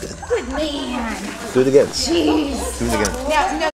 Good man. Do it again. Jeez. Do it again. No, no.